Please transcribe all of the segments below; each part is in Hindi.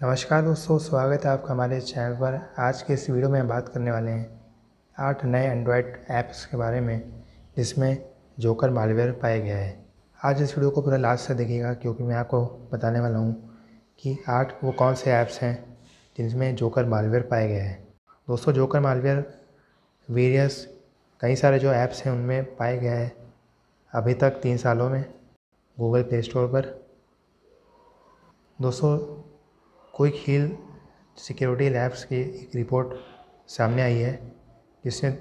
नमस्कार दोस्तों, स्वागत है आपका हमारे चैनल पर। आज के इस वीडियो में हम बात करने वाले हैं आठ नए एंड्रॉयड ऐप्स के बारे में, जिसमें जोकर मालवेयर पाया गया है। आज इस वीडियो को पूरा लास्ट से देखिएगा, क्योंकि मैं आपको बताने वाला हूँ कि आठ वो कौन से ऐप्स हैं जिनमें जोकर मालवेयर पाया गया है। दोस्तों जोकर मालवेयर वेरियस कई सारे जो ऐप्स हैं उनमें पाया गया है अभी तक तीन सालों में गूगल प्ले स्टोर पर। दोस्तों कोई खेल सिक्योरिटी लैब्स की एक रिपोर्ट सामने आई है, जिसमें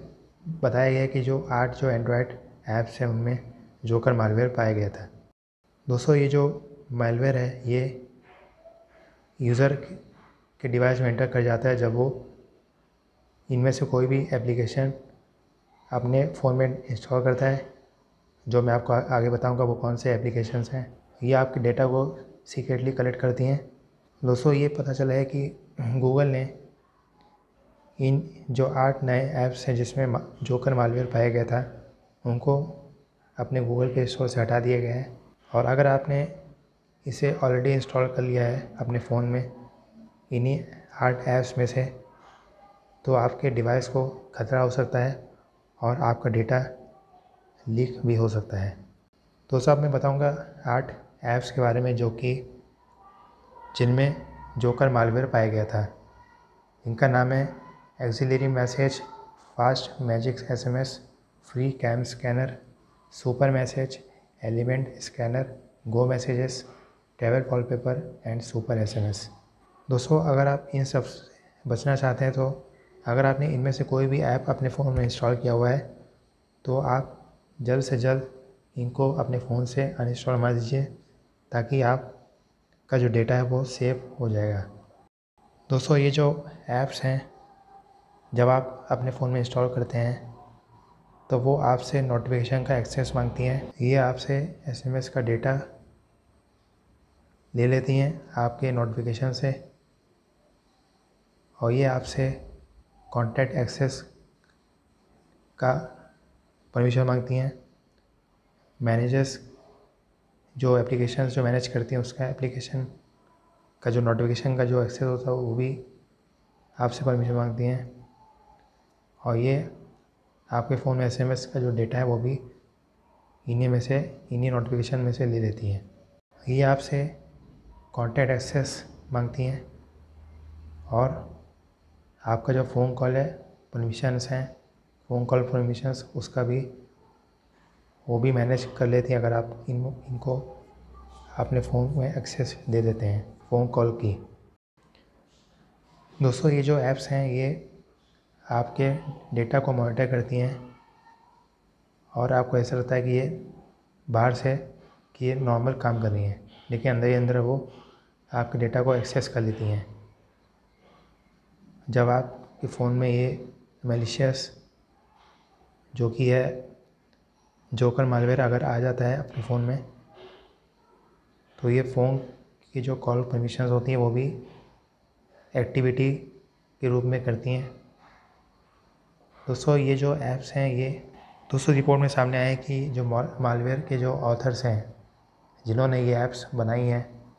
बताया गया कि जो आठ जो एंड्रॉयड ऐप्स हैं, उनमें जोकर मालवेयर पाया गया था। दोस्तों, ये जो मालवेयर है, ये यूज़र के डिवाइस में एंटर कर जाता है जब वो इनमें से कोई भी एप्लीकेशन अपने फ़ोन में इंस्टॉल करता है। जो मैं आपको आगे बताऊँगा, वो कौन से एप्लीकेशंस हैं, ये आपके डेटा को सीक्रेटली कलेक्ट करती हैं। दोस्तों, ये पता चला है कि गूगल ने इन जो आठ नए ऐप्स हैं, जिसमें जोकर मालवेयर पाया गया था, उनको अपने गूगल प्ले स्टोर से हटा दिया गया है। और अगर आपने इसे ऑलरेडी इंस्टॉल कर लिया है अपने फ़ोन में, इन्हीं आठ ऐप्स में से तो आपके डिवाइस को ख़तरा हो सकता है और आपका डेटा लीक भी हो सकता है। दोस्तों अब मैं बताऊँगा आठ ऐप्स के बारे में, जो कि जिनमें जोकर मालवेयर पाया गया था। इनका नाम है auxiliary message fast magic SMS free cam scanner super message element scanner go messages travel wallpaper and super SMS दोस्तों, अगर आप इन सब बचना चाहते हैं तो अगर आपने इनमें से कोई भी ऐप अपने फ़ोन में इंस्टॉल किया हुआ है तो आप जल्द से जल्द इनको अपने फ़ोन से अनइंस्टॉल मार दीजिए ताकि आप का जो डेटा है वो सेव हो जाएगा। दोस्तों, ये जो ऐप्स हैं, जब आप अपने फ़ोन में इंस्टॉल करते हैं तो वो आपसे नोटिफिकेशन का एक्सेस मांगती हैं। ये आपसे एसएमएस का डेटा ले लेती हैं आपके नोटिफिकेशन से और ये आपसे कॉन्टैक्ट एक्सेस का परमिशन मांगती हैं। मैनेजर्स जो एप्लीकेशन जो मैनेज करती हैं, उसका एप्लीकेशन का जो नोटिफिकेशन का जो एक्सेस होता है, वो भी आपसे परमिशन मांगती हैं। और ये आपके फ़ोन में एसएमएस का जो डेटा है, वो भी इन्हीं में से, इन्हीं नोटिफिकेशन में से ले लेती हैं। ये आपसे कॉन्टैक्ट एक्सेस मांगती हैं। और आपका जो फ़ोन कॉल है परमिशंस हैं फ़ोन कॉल परमिशंस उसका भी वो भी मैनेज कर लेती हैं अगर आप इन, इनको अपने फ़ोन में एक्सेस दे देते हैं फ़ोन कॉल की। दोस्तों, ये जो ऐप्स हैं, ये आपके डेटा को मॉनिटर करती हैं और आपको ऐसा लगता है कि ये बाहर से, कि ये नॉर्मल काम कर रही हैं, लेकिन अंदर ही अंदर वो आपके डेटा को एक्सेस कर लेती हैं। जब आपके फ़ोन में ये मेलिशियस जो कि है जोकर मालवेयर अगर आ जाता है अपने फ़ोन में तो ये फ़ोन की जो कॉल परमिशंस होती हैं वो भी एक्टिविटी के रूप में करती हैं। दोस्तों, ये जो ऐप्स हैं, ये दोस्तों रिपोर्ट में सामने आया कि जो मालवेयर के जो ऑथर्स हैं, जिन्होंने ये ऐप्स बनाई हैं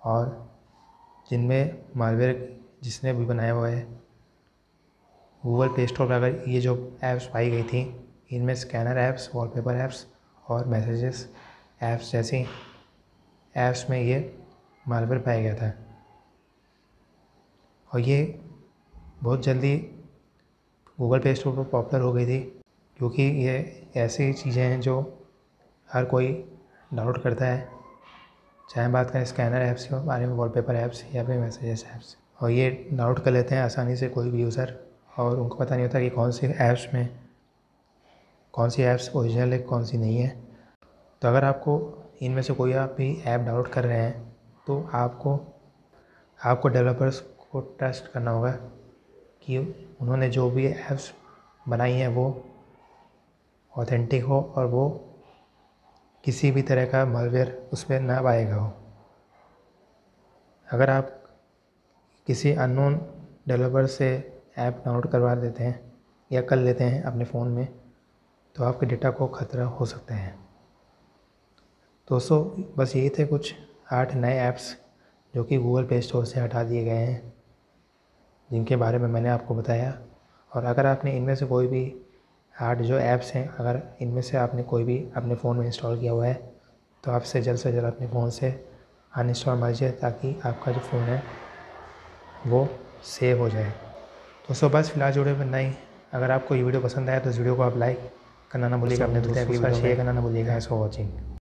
और जिनमें मालवेयर जिसने भी बनाया हुआ है, गूगल प्ले स्टोर पर अगर ये जो ऐप्स पाई गई थी इनमें स्कैनर ऐप्स वॉलपेपर ऐप्स और मैसेजेस ऐप्स जैसी ऐप्स में ये मालवेयर पाया गया था। और ये बहुत जल्दी गूगल प्ले स्टोर पर पॉपुलर हो गई थी, क्योंकि ये ऐसी चीज़ें हैं जो हर कोई डाउनलोड करता है। चाहे बात करें स्कैनर ऐप्स के बारे में वॉलपेपर ऐप्स या फिर मैसेजेस ऐप्स और ये डाउनलोड कर लेते हैं आसानी से कोई भी यूज़र और उनको पता नहीं होता कि कौन सी ऐप्स में कौन सी ऐप्स ओरिजिनल है, कौन सी नहीं है। तो अगर आपको इनमें से कोई आप भी ऐप डाउनलोड कर रहे हैं तो आपको आपको डेवलपर्स को ट्रस्ट करना होगा कि उन्होंने जो भी ऐप्स बनाई हैं वो ऑथेंटिक हो और वो किसी भी तरह का मालवेयर उसमें ना पाएगा हो। अगर आप किसी अननोन डेवलपर से ऐप डाउनलोड करवा देते हैं या कर लेते हैं अपने फ़ोन में तो आपके डेटा को ख़तरा हो सकता है। दोस्तों, बस यही थे कुछ आठ नए ऐप्स जो कि गूगल प्ले स्टोर से हटा दिए गए हैं, जिनके बारे में मैंने आपको बताया। और अगर आपने इनमें से कोई भी आठ जो ऐप्स हैं, अगर इनमें से आपने कोई भी अपने फ़ोन में इंस्टॉल किया हुआ है तो आपसे जल्द से जल्द अपने फ़ोन से अनइंस्टॉल मारिए ताकि आपका जो फ़ोन है, वो सेव हो जाए। तो सो बस फ़िलहाल जुड़े पर नहीं अगर आपको ये वीडियो पसंद आया तो इस वीडियो को आप लाइक करना ना भूलिएगा अपने दोस्तों के साथ शेयर करना ना भूलिएगा थैंक्स फॉर वॉचिंग